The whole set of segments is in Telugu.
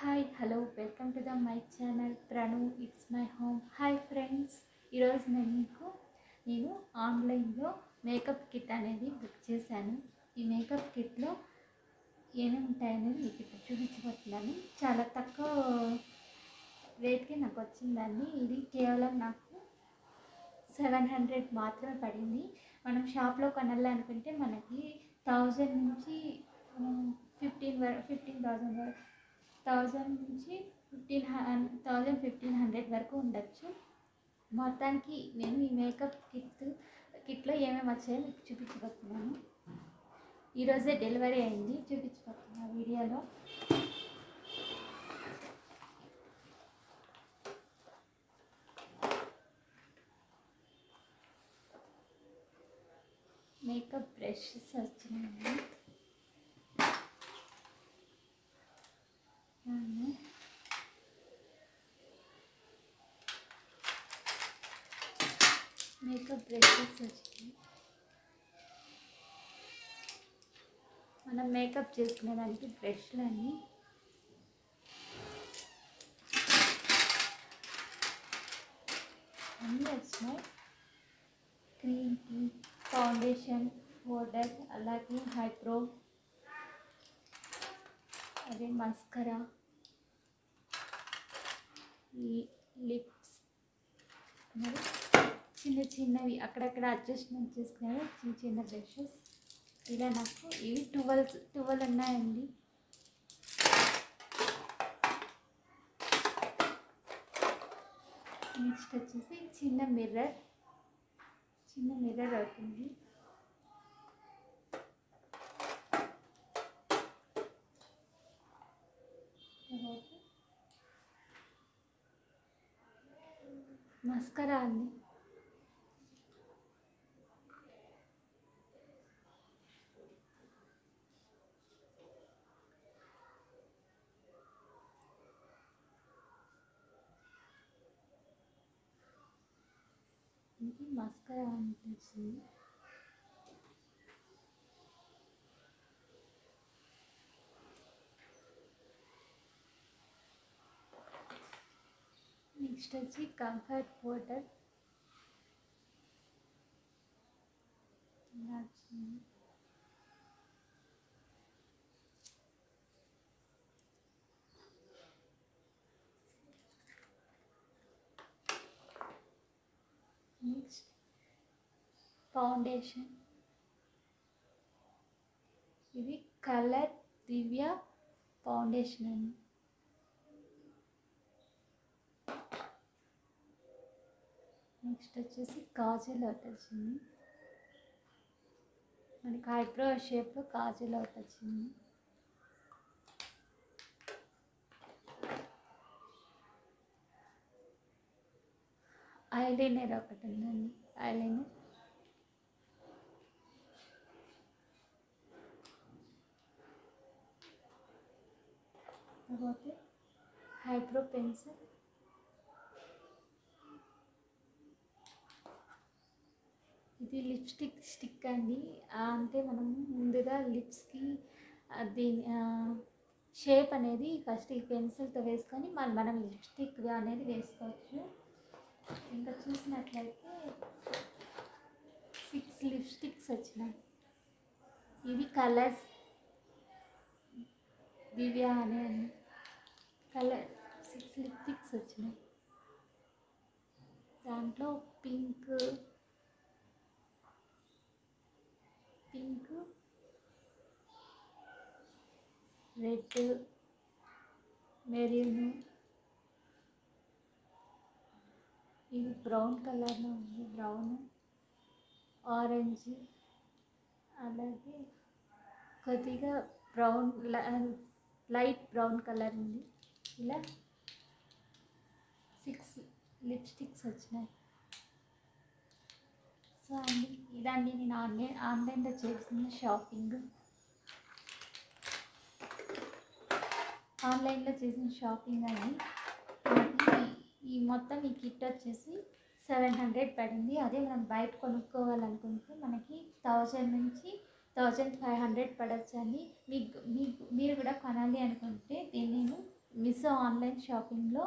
Hi hello welcome to the my channel Pranu it's my home hi friends ఈరోజు నేను మీకు నేను ఆన్లైన్లో మేకప్ కిట్ అనేది బుక్ చేశాను. ఈ మేకప్ కిట్లో ఏమేమి ఉంటాయనేది మీకు ఇప్పుడు చూపించబోతున్నాను. చాలా తక్కువ రేట్కి నాకు వచ్చిందండి. ఇది కేవలం నాకు సెవెన్ హండ్రెడ్ మాత్రమే పడింది. మనం షాప్లో కొనాలనుకుంటే మనకి థౌజండ్ నుంచి um, ఫిఫ్టీన్ వరకు ఫిఫ్టీన్ థౌజండ్ వరకు థౌజండ్ నుంచి ఫిఫ్టీన్ థౌజండ్ ఫిఫ్టీన్ హండ్రెడ్ వరకు ఉండొచ్చు. మొత్తానికి నేను ఈ మేకప్ కిట్ కిట్లో ఏమేమి వచ్చాయో మీకు చూపించబోతున్నాను. ఈరోజే డెలివరీ అయింది చూపించబోతున్నా వీడియోలో. మేకప్ బ్రషెస్ వచ్చినాయి. మేకప్ బ్రషెస్ వచ్చినాయి మనం మేకప్ చేసుకునేదానికి బ్రష్లు అన్నీ అన్నీ వచ్చినాయి క్రీమ్కి ఫౌండేషన్ పౌడర్ అలాగే హైబ్రో అదే మస్కరా లిప్స్ మరి చిన్న చిన్నవి అక్కడక్కడ అడ్జస్ట్మెంట్ చేసుకున్నారు చిన్న చిన్న బ్రషెస్ ఇలా నాకు ఇవి ట్వెల్వ్ ట్వెల్వ్ ఉన్నాయండి. నెక్స్ట్ వచ్చేసి చిన్న మిర్రర్ చిన్న మిర్రర్ అవుతుంది. మస్కరా అండి. ఇది మస్కరా అనిపించింది నెక్స్ట్ వచ్చి కంఫర్ట్ పౌడర్ ఇలా వచ్చింది నెక్స్ట్ ఫౌండేషన్. ఇది కలర్ దివ్య ఫౌండేషన్ అండి. నెక్స్ట్ వచ్చేసి కాజల్ ఒకటి వచ్చింది. మనకి ఐబ్రో షేప్లో కాజల్ ఒకటి వచ్చింది. ఐలైనర్ ఒకటి ఉందండి. ఐలైనర్. తర్వాత హైబ్రో పెన్సిల్ ఇది లిప్స్టిక్ స్టిక్ అండి. అంటే మనం ముందుగా లిప్స్కి దీని షేప్ అనేది ఫస్ట్ ఈ పెన్సిల్తో వేసుకొని మనం మనం లిప్స్టిక్ అనేది వేసుకోవచ్చు. ఇంకా చూసినట్లయితే సిక్స్ లిప్స్టిక్స్ వచ్చినాయి. ఇది కలర్స్. దివ్య అనే కలర్ సిక్స్ లిప్టిక్స్ వచ్చినాయి. దాంట్లో పింక్ పింక్ రెడ్ మెరూన్ ఇది బ్రౌన్ కలర్లో ఉంది. బ్రౌన్ ఆరెంజ్ అలాగే కొద్దిగా బ్రౌన్ లైట్ బ్రౌన్ కలర్ ఉంది. ఇలా సిక్స్ లిప్స్టిక్స్ వచ్చినాయి. సో అండి ఇదండి నేను ఆన్లైన్ ఆన్లైన్లో చేసిన షాపింగ్. ఆన్లైన్లో చేసిన షాపింగ్ అండి. ఈ మొత్తం ఈ కిట్ వచ్చేసి సెవెన్ హండ్రెడ్ పడింది. అదే మనం బయట కొనుక్కోవాలనుకుంటే మనకి థౌజండ్ నుంచి థౌజండ్ ఫైవ్ హండ్రెడ్ పడవచ్చు అని మీకు మీకు మీరు కూడా కొనాలి అనుకుంటే దీన్ని నేను మిసో ఆన్లైన్ షాపింగ్లో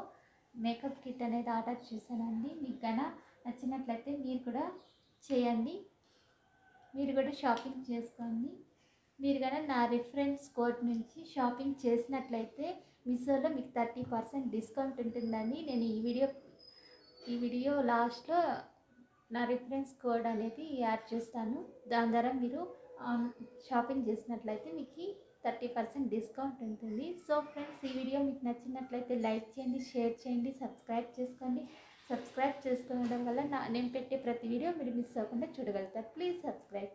మేకప్ కిట్ అనేది ఆర్డర్ చేశానండి. మీకు గన నచ్చినట్లయితే మీరు కూడా చేయండి. మీరు కూడా షాపింగ్ చేసుకోండి. మీరు కనుక నా రిఫరెన్స్ కోడ్ నుంచి షాపింగ్ చేసినట్లయితే మిషోలో మీకు థర్టీ పర్సెంట్ డిస్కౌంట్ ఉంటుందని నేను ఈ వీడియో ఈ వీడియో లాస్ట్లో నా రిఫరెన్స్ కోడ్ అనేది యాడ్ చేస్తాను. దాని ద్వారా మీరు షాపింగ్ చేసినట్లయితే మీకు థర్టీ పర్సెంట్ డిస్కౌంట్ ఉంటుంది. సో ఫ్రెండ్స్ ఈ వీడియో మీకు నచ్చినట్లయితే లైక్ చేయండి షేర్ చేయండి సబ్స్క్రైబ్ చేసుకోండి. సబ్స్క్రైబ్ చేసుకోవడం వల్ల నా నేను పెట్టే ప్రతి వీడియో మీరు మిస్ అవ్వకుండా చూడగలుగుతారు. Please subscribe.